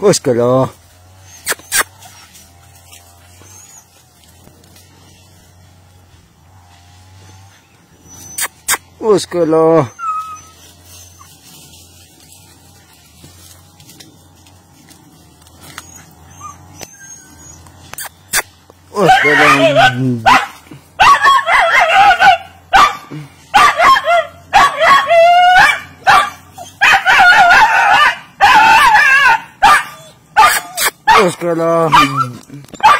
Koskala. Koskala. Koskala. es que la... Mm.